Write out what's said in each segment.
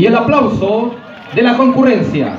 Y el aplauso de la concurrencia.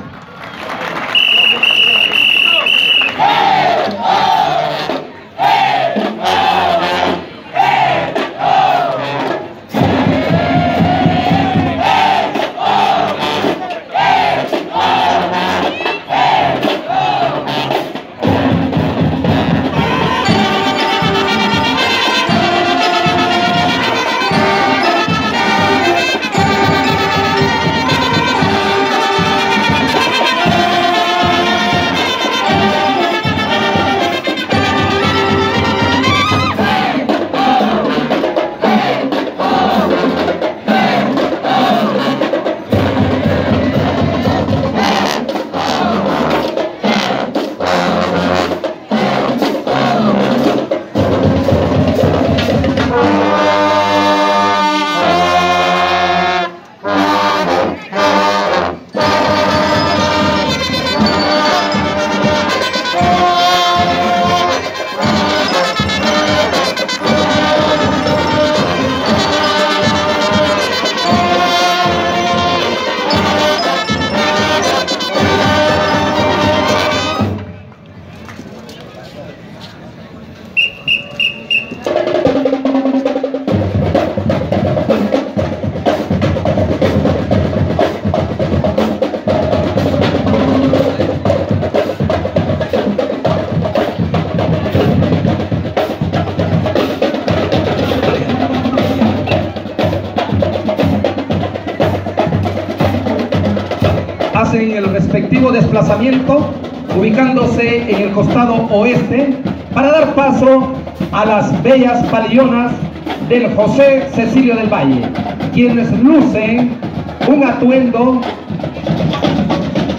Desplazamiento ubicándose en el costado oeste para dar paso a las bellas palillonas del José Cecilio del Valle, quienes lucen un atuendo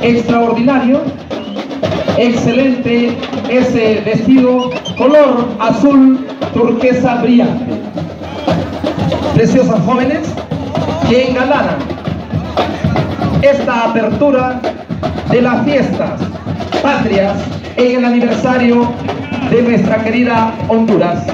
extraordinario, excelente ese vestido color azul turquesa brillante. Preciosas jóvenes que engalanan esta apertura de las fiestas patrias en el aniversario de nuestra querida Honduras.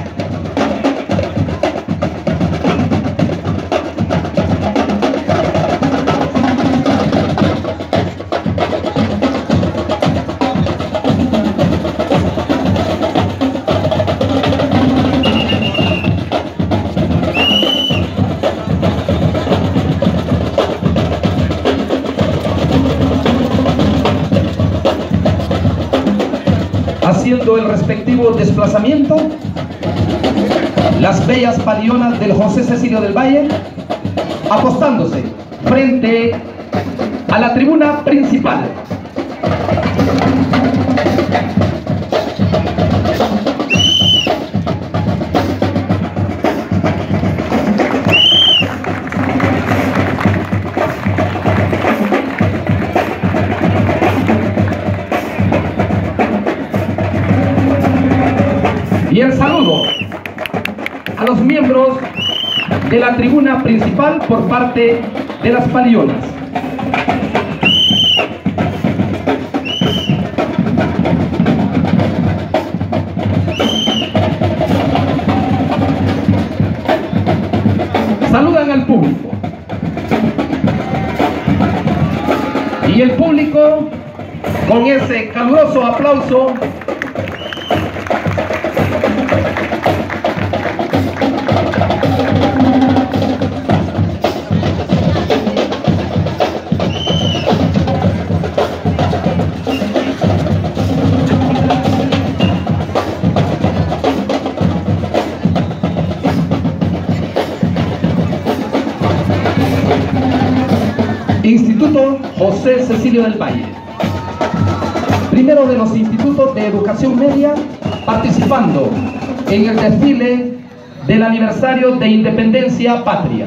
El respectivo desplazamiento, las bellas palionas del José Cecilio del Valle, apostándose frente a la tribuna principal. Y el saludo a los miembros de la tribuna principal por parte de las palionas. Saludan al público. Y el público, con ese caluroso aplauso, José Cecilio del Valle. Primero de los institutos de educación media participando en el desfile del aniversario de Independencia Patria.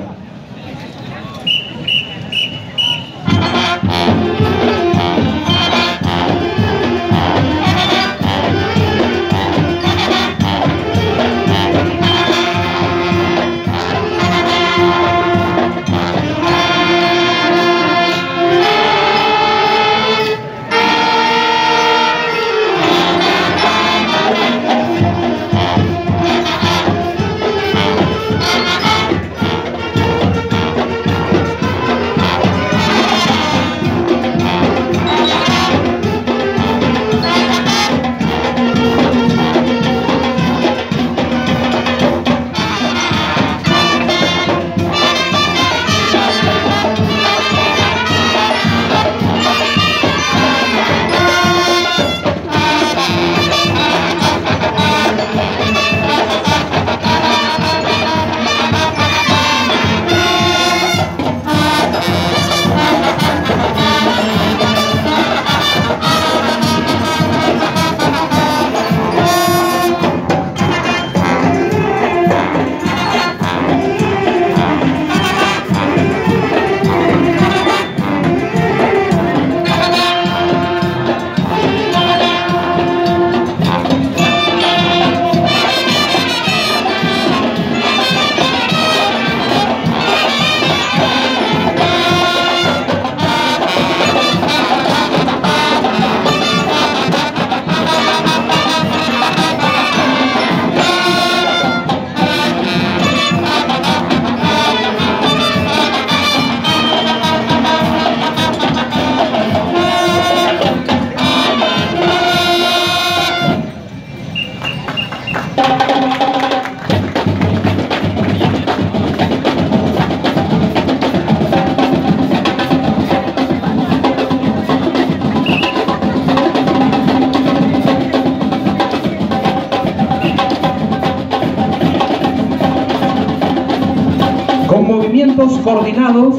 coordinados,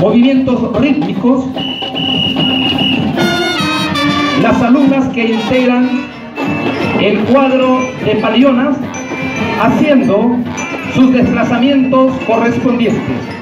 movimientos rítmicos, las alumnas que integran el cuadro de palionas haciendo sus desplazamientos correspondientes.